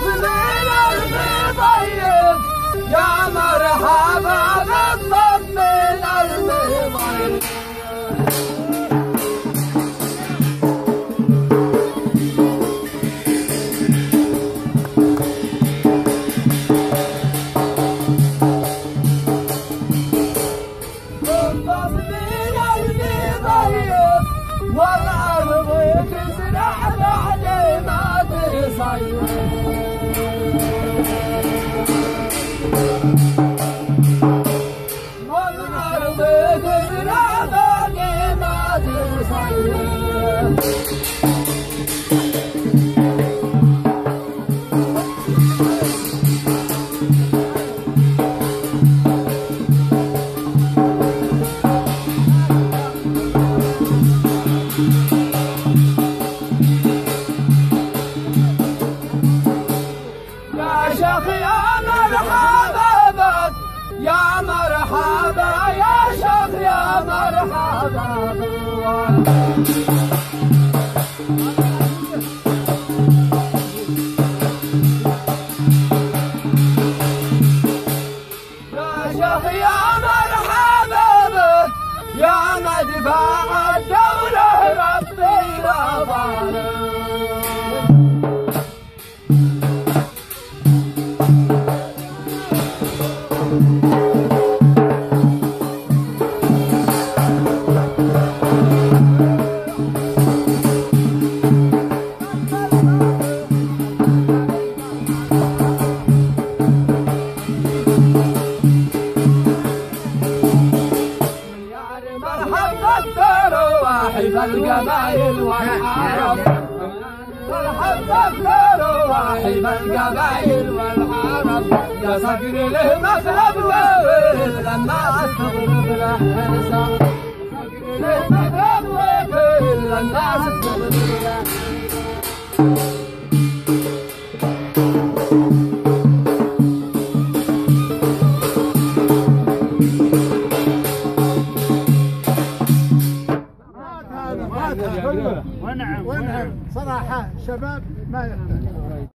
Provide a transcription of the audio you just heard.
من قلبي طيب يا مرحبا بالطب من قلبي طيب والأرض تزرع بعد ما تصير تصير يا شيخ يا مرحبا يا مدفع الدولة مرحبا الدروح القبايل والعرب يا صقر له مغرب ويل لما استغرب له حساب صقر هذا كله ونعم ونعم صراحة شباب ما يحتاج.